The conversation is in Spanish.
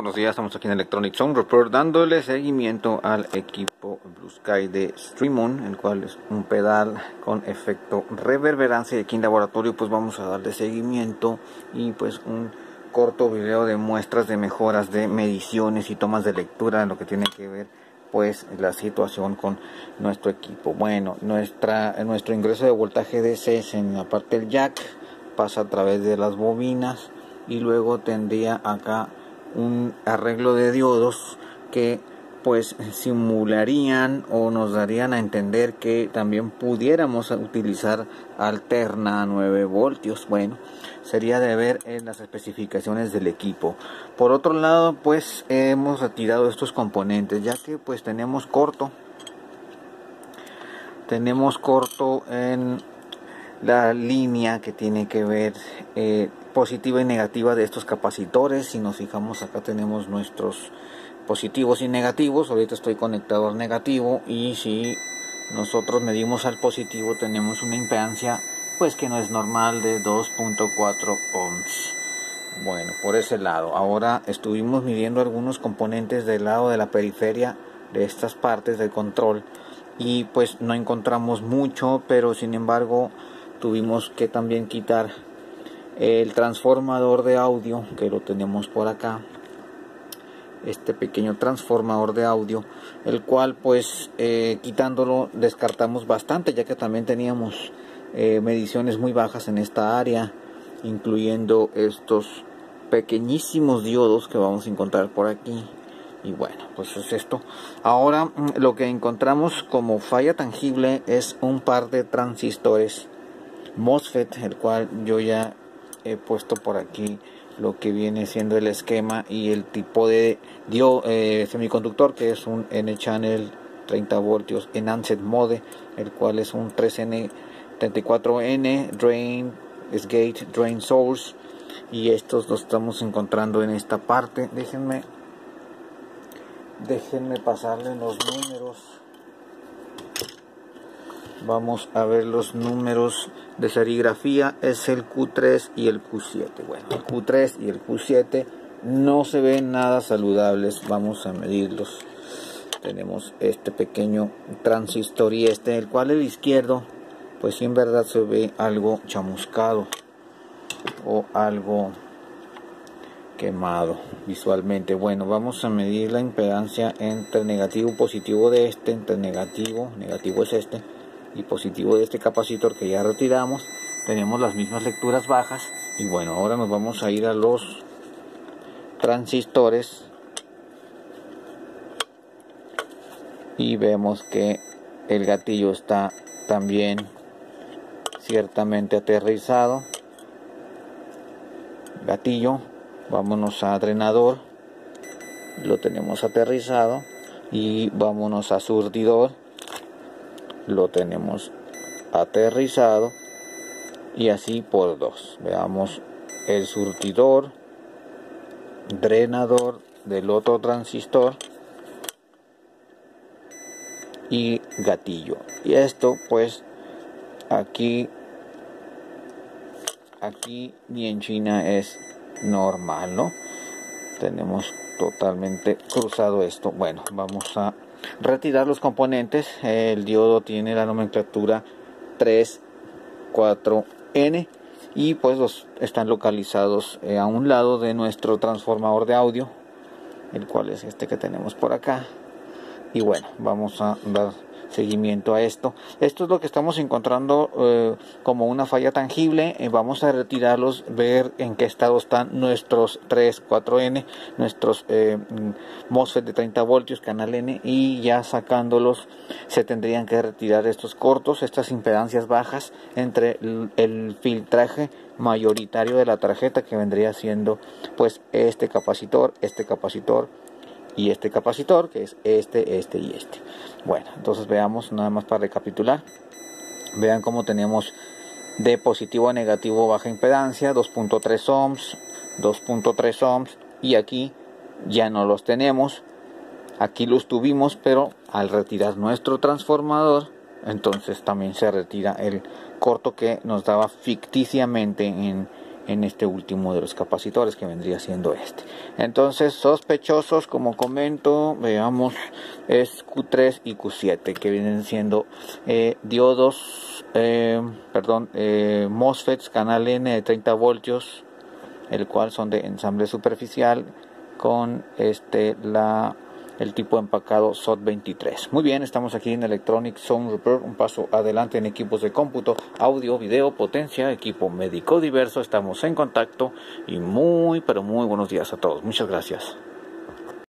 buenos días, estamos aquí en Electronic Zone Report dándole seguimiento al equipo Blue Sky de Streamon, el cual es un pedal con efecto reverberancia y aquí en laboratorio pues vamos a darle seguimiento y pues un corto video de muestras de mejoras de mediciones y tomas de lectura en lo que tiene que ver pues la situación con nuestro equipo. Bueno, nuestra, nuestro ingreso de voltaje DC en la parte del jack pasa a través de las bobinas y luego tendría acá un arreglo de diodos que pues simularían o nos darían a entender que también pudiéramos utilizar alterna a 9 voltios. Bueno, sería de ver en las especificaciones del equipo. Por otro lado, pues hemos retirado estos componentes ya que pues tenemos corto. Tenemos corto en la línea que tiene que ver eh, positiva y negativa de estos capacitores. Si nos fijamos acá tenemos nuestros positivos y negativos. Ahorita estoy conectado al negativo y si nosotros medimos al positivo tenemos una impedancia pues que no es normal de 2.4 ohms. Bueno, por ese lado. Ahora estuvimos midiendo algunos componentes del lado de la periferia de estas partes del control y pues no encontramos mucho, pero sin embargo tuvimos que también quitar el transformador de audio que lo tenemos por acá este pequeño transformador de audio el cual pues eh, quitándolo descartamos bastante ya que también teníamos eh, mediciones muy bajas en esta área incluyendo estos pequeñísimos diodos que vamos a encontrar por aquí. Y bueno pues es esto. Ahora mm, lo que encontramos como falla tangible es un par de transistores MOSFET el cual yo ya he puesto por aquí lo que viene siendo el esquema y el tipo de dio, eh, semiconductor que es un N-channel 30 voltios en Enhanced Mode el cual es un 3N 34N Drain Gate Drain Source. Y estos los estamos encontrando en esta parte. Déjenme déjenme pasarle los números vamos a ver los números de serigrafía. Es el Q3 y el Q7 bueno el Q3 y el Q7 no se ven nada saludables. Vamos a medirlos. Tenemos este pequeño transistor y este el cual el izquierdo pues en verdad se ve algo chamuscado o algo quemado visualmente. Bueno vamos a medir la impedancia entre negativo y positivo de este entre negativo negativo es este y positivo de este capacitor que ya retiramos tenemos las mismas lecturas bajas y bueno ahora nos vamos a ir a los transistores y vemos que el gatillo está también ciertamente aterrizado. Gatillo vámonos a drenador lo tenemos aterrizado y vámonos a surtidor lo tenemos aterrizado y así por dos. Veamos el surtidor drenador del otro transistor y gatillo. Y esto pues aquí aquí ni en China es normal no tenemos totalmente cruzado esto. Bueno vamos a retirar los componentes. El diodo tiene la nomenclatura 3 4N y pues los están localizados eh, a un lado de nuestro transformador de audio el cual es este que tenemos por acá. Y bueno vamos a dar seguimiento a esto. Esto es lo que estamos encontrando eh, como una falla tangible. Eh, vamos a retirarlos, ver en qué estado están nuestros 3, 4N, nuestros eh, MOSFET de 30 voltios, canal N, y ya sacándolos se tendrían que retirar estos cortos, estas impedancias bajas entre el filtraje mayoritario de la tarjeta que vendría siendo pues este capacitor, este capacitor, y este capacitor que es este, este y este. Bueno, entonces veamos nada más para recapitular. Vean cómo tenemos de positivo a negativo baja impedancia, 2.3 ohms, 2.3 ohms y aquí ya no los tenemos. Aquí los tuvimos, pero al retirar nuestro transformador, entonces también se retira el corto que nos daba ficticiamente en, en este último de los capacitores que vendría siendo este. Entonces, sospechosos, como comento, veamos, es Q3 y Q7 que vienen siendo eh, diodos, eh, perdón, eh, MOSFETs canal N de 30 voltios, el cual son de ensamble superficial con este la el tipo empacado SOT23. Muy bien, estamos aquí en Electronic Sound Repair, un paso adelante en equipos de cómputo, audio, video, potencia, equipo médico diverso. Estamos en contacto y muy, pero muy buenos días a todos. Muchas gracias.